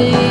see.